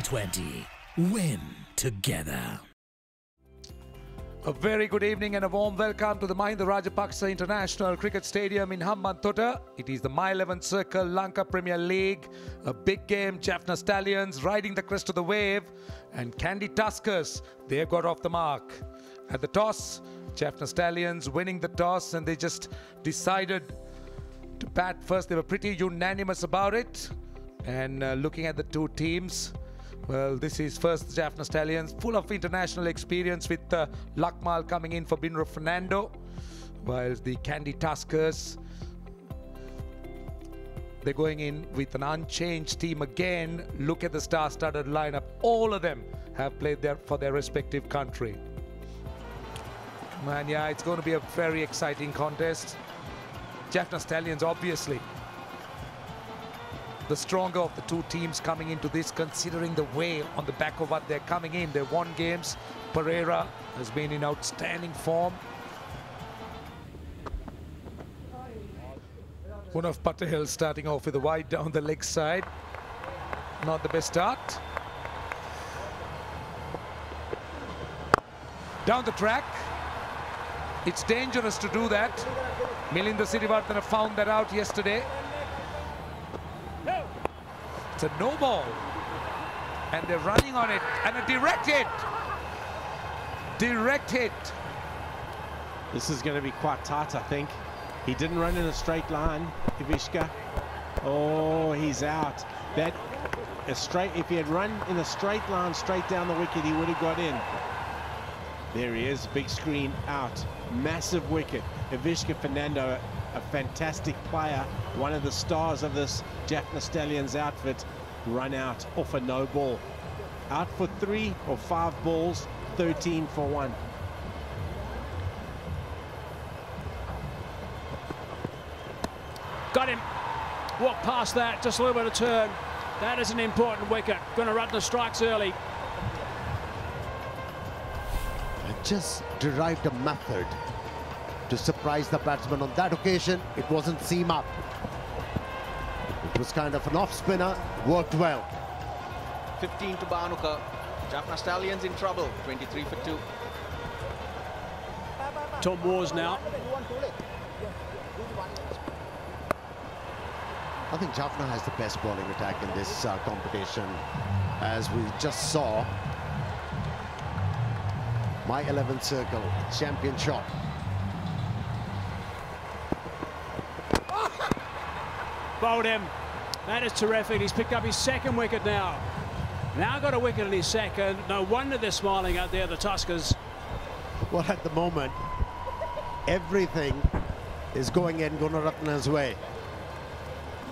2020. Win together. A very good evening and a warm welcome to the Mahinda Rajapaksa International Cricket Stadium in Hambantota. It is the My 11 Circle Lanka Premier League. A big game, Jaffna Stallions riding the crest of the wave and Kandy Tuskers, they have got off the mark. At the toss, Jaffna Stallions winning the toss and they just decided to bat first. They were pretty unanimous about it. And uh, looking at the two teams, well, this is first Jaffna Stallions, full of international experience with uh, Lakmal coming in for Binura Fernando, while the Kandy Tuskers, they're going in with an unchanged team again. Look at the star-studded lineup. All of them have played there for their respective country. Man, yeah, it's going to be a very exciting contest. Jaffna Stallions, obviously, the stronger of the two teams coming into this, considering the way on the back of what they're coming in. They've won games. Perera has been in outstanding form. Munaf Patel starting off with a wide down the leg side. Not the best start. Down the track. It's dangerous to do that. Milinda Sirivardhana found that out yesterday. It's a no ball. And they're running on it. And a direct hit. Direct hit. This is going to be quite tight, I think. He didn't run in a straight line, Avishka. Oh, he's out. That a straight. If he had run in a straight line straight down the wicket, he would have got in. There he is, big screen out. Massive wicket. Avishka Fernando, a fantastic player, one of the stars of this Jaffna Stallions outfit, run out off a no ball. Out for three or five balls, 13 for one. Got him. Walk past that, just a little bit of turn. That is an important wicket. Going to run the strikes early. I just derived a method to surprise the batsman. On that occasion, it wasn't seam up. It was kind of an off spinner, worked well. 15 to Bhanuka. Jaffna Stallions in trouble, 23 for 2. Tom Moores now. I think Jaffna has the best bowling attack in this uh, competition. As we just saw, my 11 circle champion shot. Bowled him. That is terrific. He's picked up his second wicket now. Now got a wicket in his second. No wonder they're smiling out there, the Tuskers. Well, at the moment, everything is going in Gunaratne's way.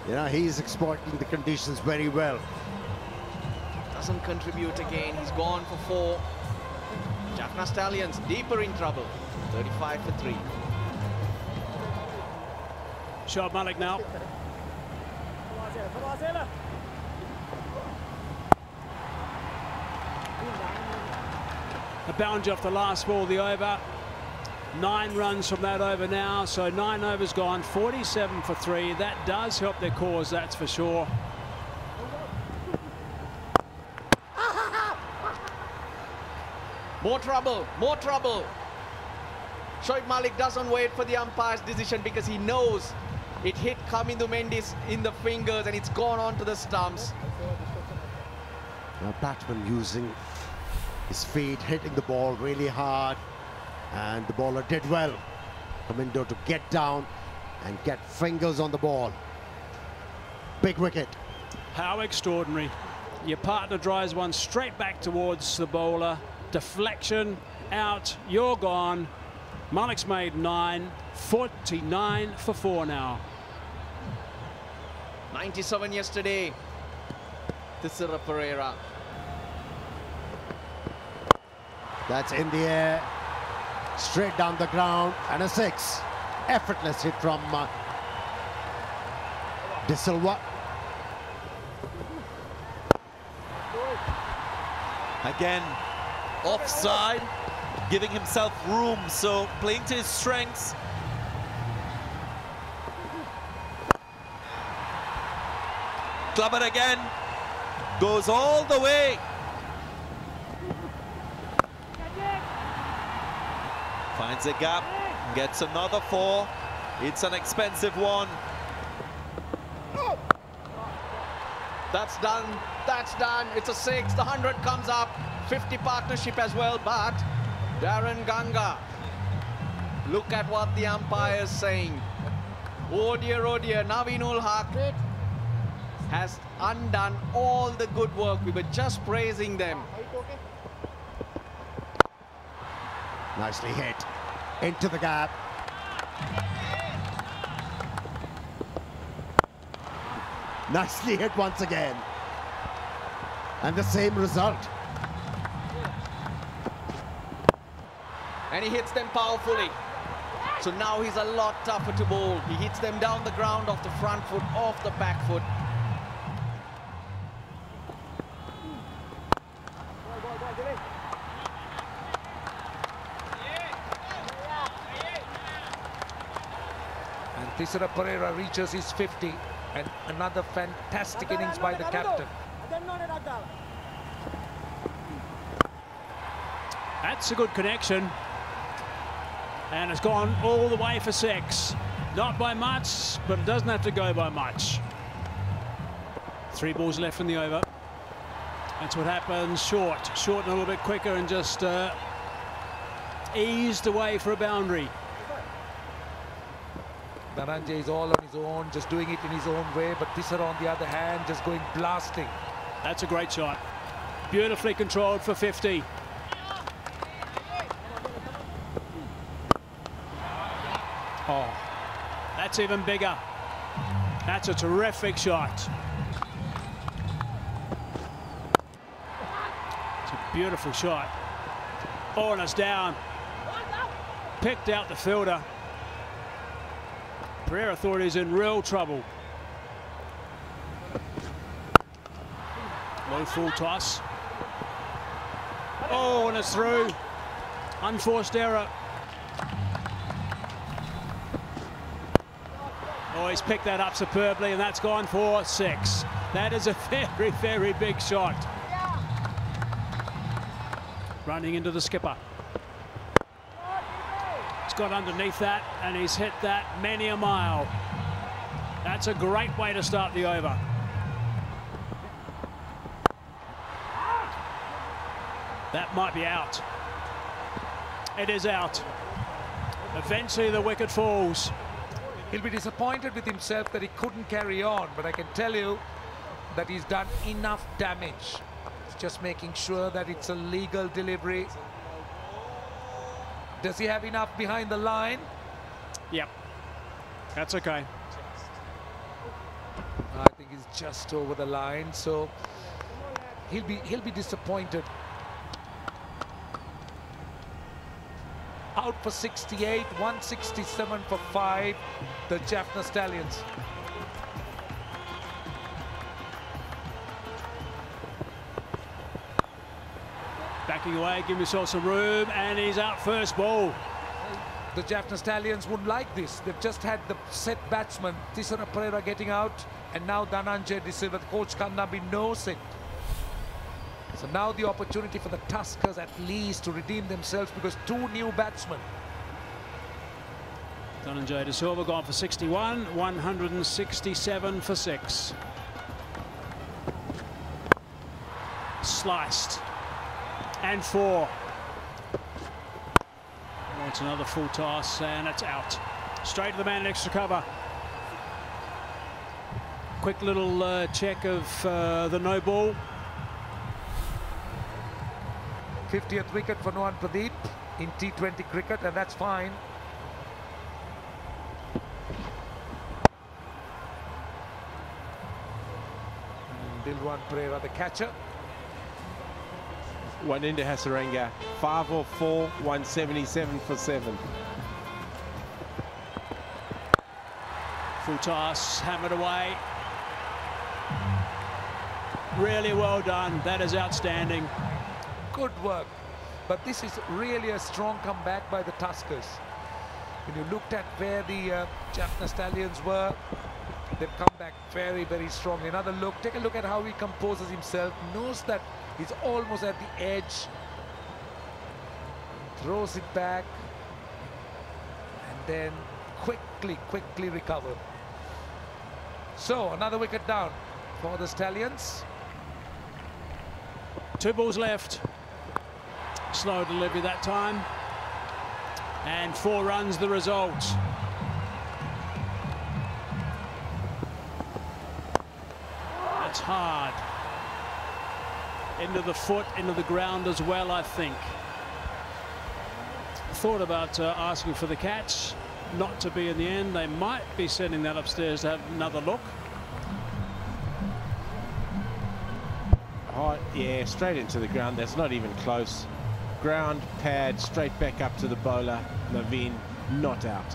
You know, he's exploiting the conditions very well. Doesn't contribute again. He's gone for four. Jaffna Stallions deeper in trouble. 35 for 3. Shoaib Malik now. A boundary off the last ball of the over. Nine runs from that over now, so nine overs gone, 47 for three. That does help their cause, that's for sure. More trouble, more trouble. Shoaib Malik doesn't wait for the umpire's decision because he knows it hit Kamindu Mendis in the fingers and it's gone on to the stumps. Now batsman using his feet, hitting the ball really hard. And the bowler did well. Kamindu to get down and get fingers on the ball. Big wicket. How extraordinary. Your partner drives one straight back towards the bowler. Deflection, out, you're gone. Malik's made nine, 49 for four now. 97 yesterday. Thisara Perera. That's in the air, straight down the ground, and a six. Effortless hit from uh, De Silva. Again, offside, giving himself room, so playing to his strengths. Clubber again. Goes all the way. Finds a gap, gets another four. It's an expensive one. That's done. That's done. It's a six. The 100 comes up. 50 partnership as well, but Darren Ganga. Look at what the umpire is saying. Oh dear, oh dear. Naveen ul Haq has undone all the good work. We were just praising them. Nicely hit. Into the gap. Nicely hit once again. And the same result. And he hits them powerfully. So now he's a lot tougher to bowl. He hits them down the ground off the front foot, off the back foot. And Perera reaches his 50 and another fantastic innings by the captain. That's a good connection. And it's gone all the way for six. Not by much, but it doesn't have to go by much. Three balls left in the over. That's what happens. Short, short and a little bit quicker and just uh, eased away for a boundary. Dhananjay is all on his own, just doing it in his own way, but Thisara on the other hand, just going blasting. That's a great shot. Beautifully controlled for 50. Oh, that's even bigger. That's a terrific shot. It's a beautiful shot. Oh, and it's down. Picked out the fielder. Perera thought he's in real trouble. Low full toss. Oh, and it's through. Unforced error. Oh, he's picked that up superbly, and that's gone for six. That is a very, very big shot. Running into the skipper. Got underneath that, and he's hit that many a mile. That's a great way to start the over. That might be out. It is out. Eventually the wicket falls. He'll be disappointed with himself that he couldn't carry on, but I can tell you that he's done enough damage. It's just making sure that it's a legal delivery. Does he have enough behind the line? Yep. That's okay. I think he's just over the line, so he'll be he'll be disappointed. Out for 68, 167 for five, the Jaffna Stallions. Backing away, give yourself some room, and he's out first ball. The Jaffna Stallions wouldn't like this. They've just had the set batsman, Thisara Perera getting out, and now Dhananjay De Silva, the coach Kannabi knows it. So now the opportunity for the Tuskers at least to redeem themselves because two new batsmen. Dhananjay De Silva gone for 61, 167 for six. Sliced. And four. Oh, it's another full toss, and it's out. Straight to the man next to cover. Quick little uh, check of uh, the no ball. 50th wicket for Nuwan Pradeep in T20 cricket, and that's fine. Dilruwan Perera, the catcher. Wanindu Hasaranga, 5 or 4, 177 for 7. Full toss, hammered away. Really well done. That is outstanding. Good work. But this is really a strong comeback by the Tuskers. When you looked at where the uh, Jaffna Stallions were, They've come back very, very strongly. Another look. Take a look at how he composes himself. Knows that he's almost at the edge. Throws it back. And then quickly, quickly recover. So another wicket down for the Stallions. Two balls left. Slow delivery that time. And four runs the result. That's hard. Into the foot, into the ground as well, I think. Thought about uh, asking for the catch, not to be in the end. They might be sending that upstairs to have another look. Oh, yeah, straight into the ground. That's not even close. Ground, pad, straight back up to the bowler. Naveen, not out.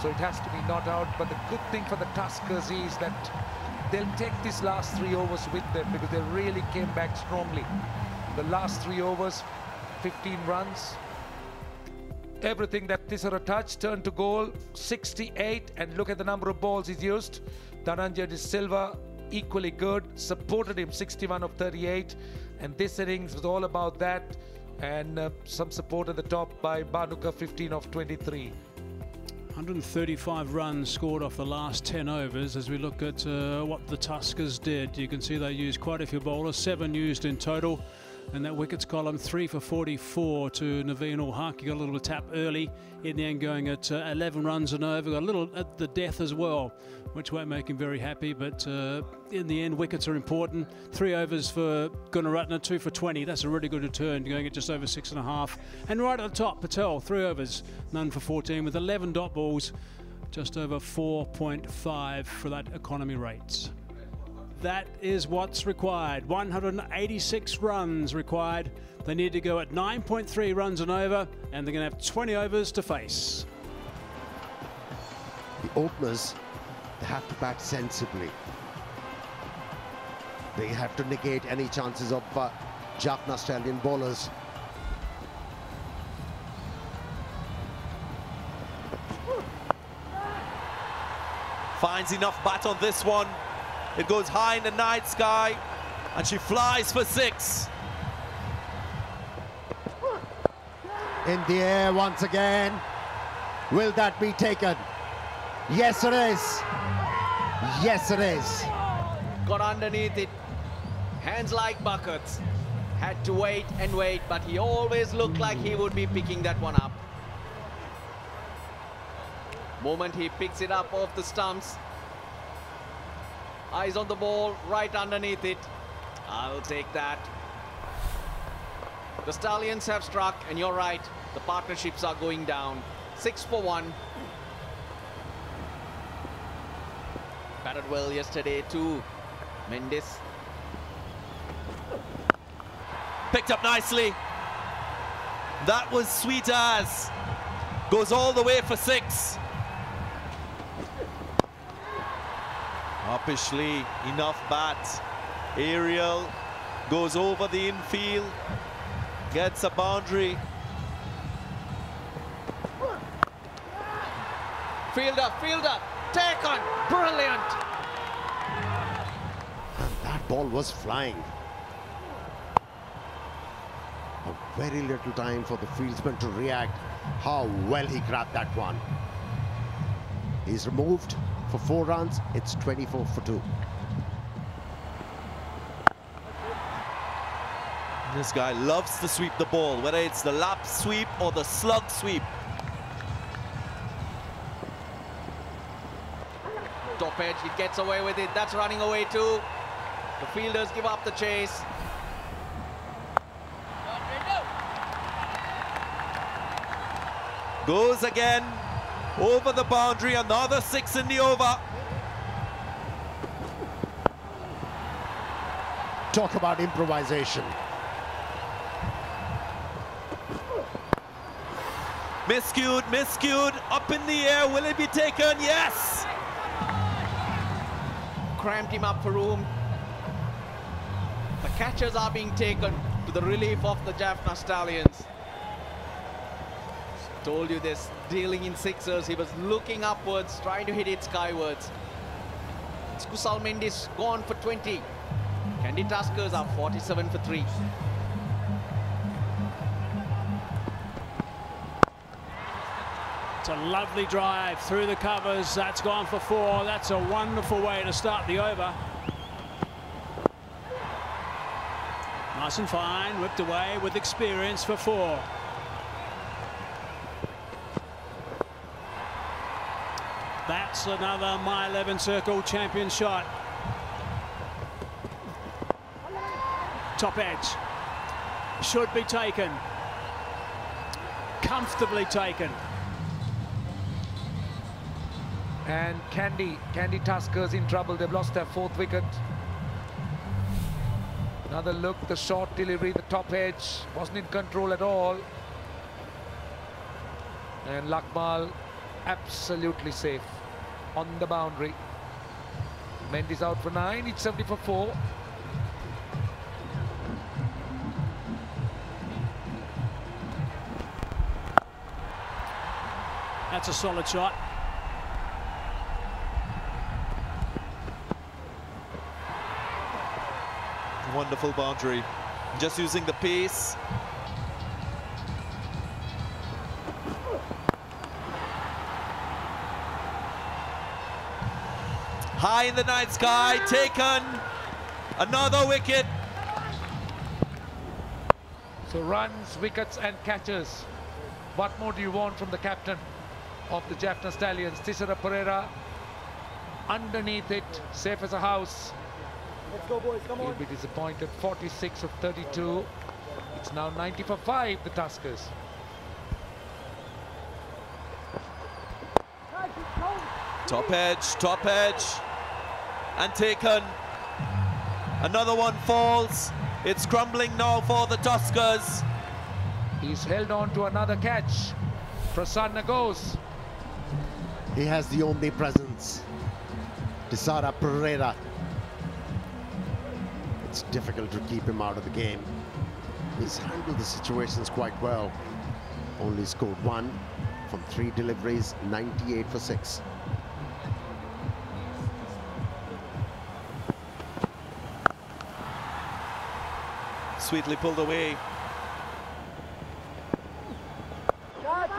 So it has to be not out. But the good thing for the Tuskers is that they'll take these last three overs with them because they really came back strongly. The last three overs, 15 runs. Everything that Thisara touched turned to goal, 68. And look at the number of balls he's used. Dhananjay De Silva, equally good, supported him 61 of 38. And this innings was all about that. And uh, some support at the top by Bhanuka, 15 of 23. 135 runs scored off the last 10 overs as we look at uh, what the Tuskers did. You can see they used quite a few bowlers, seven used in total. And that wickets column, three for 44 to Naveen He got a little tap early, in the end going at uh, 11 runs and over. Got a little at the death as well, which won't make him very happy. But uh, in the end, wickets are important. Three overs for Gunaratne, two for 20. That's a really good return, going at just over six and a half. And right at the top, Patel, three overs, none for 14, with 11 dot balls, just over 4.5 for that economy rates. That is what's required. 186 runs required. They need to go at 9.3 runs and over, and they're going to have 20 overs to face. The openers, they have to bat sensibly. They have to negate any chances of uh, Jaffna Stallion bowlers. Finds enough bat on this one. It goes high in the night sky, and she flies for six. In the air once again. Will that be taken? Yes, it is. Yes, it is. Got underneath it. Hands like buckets. Had to wait and wait, but he always looked like he would be picking that one up. Moment he picks it up off the stumps. Eyes on the ball, right underneath it. I'll take that. The Stallions have struck, and you're right, the partnerships are going down. Six for one. Batted well yesterday too. Mendis. Picked up nicely. That was sweet as. Goes all the way for six. Uppishly, enough bat. Aerial goes over the infield, gets a boundary. Fielder, fielder, taken, brilliant. And that ball was flying. A very little time for the fieldsman to react. How well he grabbed that one. He's removed for four runs. It's 24 for two. This guy loves to sweep the ball, whether it's the lap sweep or the slug sweep. Top edge, he gets away with it. That's running away too. The fielders give up the chase. Goes again over the boundary, another six in the over. Talk about improvisation. Miscued, miscued, up in the air, will it be taken? Yes! Cramped him up for room. The catches are being taken to the relief of the Jaffna Stallions. Told you this dealing in sixers. He was looking upwards, trying to hit it skywards. It's Kusal Mendis gone for 20. Kandy Tuskers are 47 for 3. It's a lovely drive through the covers. That's gone for four. That's a wonderful way to start the over. Nice and fine, whipped away with experience for four. That's another My 11 Circle champion shot. Top edge. Should be taken. Comfortably taken. And Kandy, Kandy Tuskers in trouble. They've lost their fourth wicket. Another look, the short delivery, the top edge. Wasn't in control at all. And Lakmal absolutely safe on the boundary. Mendis out for nine. It's 70 for four. That's a solid shot. Wonderful boundary. Just using the pace. High in the night sky, taken. Another wicket. So runs, wickets and catches. What more do you want from the captain of the Jaffna Stallions? Thisara Perera underneath it, safe as a house. Let's go, boys. Come He'll on. be disappointed. 46 of 32. It's now 90 for 5, the Tuskers. Top edge, top edge. And taken. Another one falls. It's crumbling now for the Tuskers. He's held on to another catch. Prasanna goes. He has the omnipresence. Thisara Perera. It's difficult to keep him out of the game. He's handled the situations quite well. Only scored one from three deliveries, 98 for six. Sweetly pulled away.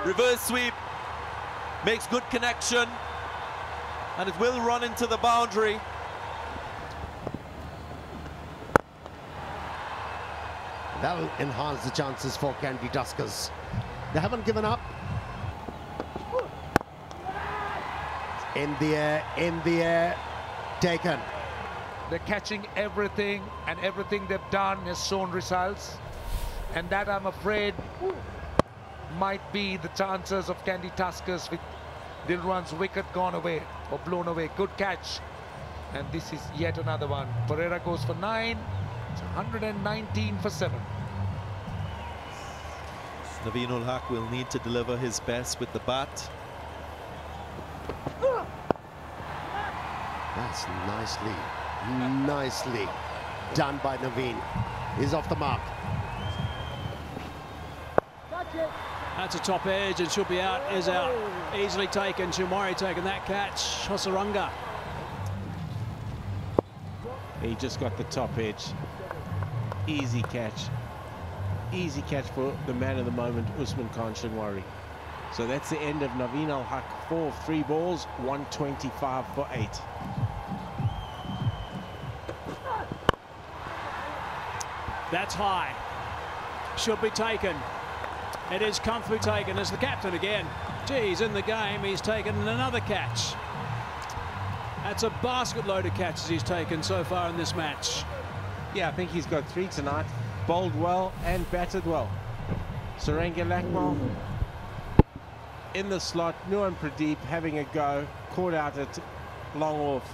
Reverse sweep. Makes good connection. And it will run into the boundary. That'll enhance the chances for Kandy Tuskers. They haven't given up. In the air, in the air, taken. They're catching everything, and everything they've done has shown results. And that, I'm afraid, might be the chances of Kandy Tuskers with Dilruwan's wicket gone away or blown away. Good catch. And this is yet another one. Perera goes for nine. It's 119 for seven. Naveen ul Haq will need to deliver his best with the bat. That's nicely, nicely done by Naveen. He's off the mark. That's a top edge and should be out, is out. Easily taken, Shinwari taking that catch. Hasaranga. He just got the top edge. Easy catch. Easy catch for the man of the moment, Usman Khan Shinwari. So that's the end of Naveen ul Haq. Four three balls, 125 for eight. That's high. Should be taken. It is comfortably taken as the captain again. Geez, in the game, he's taken another catch. That's a basket load of catches he's taken so far in this match. Yeah, I think he's got three tonight. Bowled well and batted well. Suranga Lakmal in the slot. Nuwan Pradeep having a go. Caught out at long off.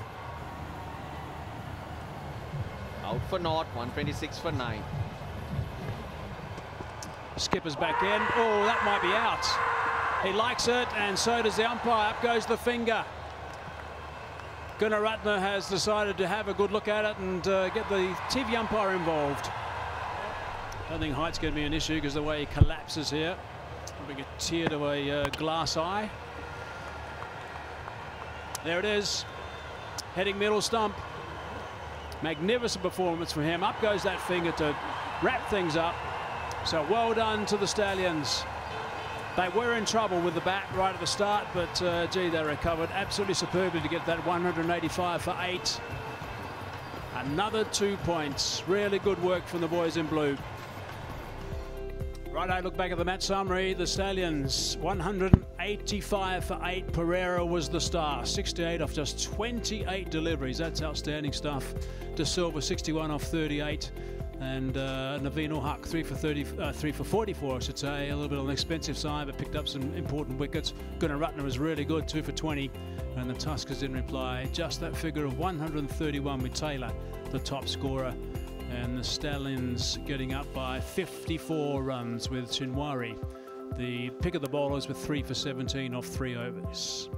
Out for naught, 126 for 9. Skipper's back in. Oh, that might be out. He likes it, and so does the umpire. Up goes the finger. Gunaratne has decided to have a good look at it and uh, get the TV umpire involved. I don't think height's going to be an issue because the way he collapses here. Bring a tear to a uh, glass eye. There it is. Heading middle stump. Magnificent performance from him. Up goes that finger to wrap things up. So well done to the Stallions. They were in trouble with the bat right at the start, but uh, gee, they recovered absolutely superbly to get that 185 for eight. Another two points. Really good work from the boys in blue. Right, I look back at the match summary. The Stallions, 185 for 8. Perera was the star. 68 off just 28 deliveries. That's outstanding stuff. De Silva, 61 off 38. And uh, Naveen Ulhaq, 3 for 30, uh, 3 for 44, I should say. A little bit on the expensive side, but picked up some important wickets. Gunaratne was really good, 2 for 20. And the Tuskers in reply, just that figure of 131 with Taylor, the top scorer and the Stallions getting up by 54 runs with Shinwari, the pick of the bowlers with three for 17 off three overs.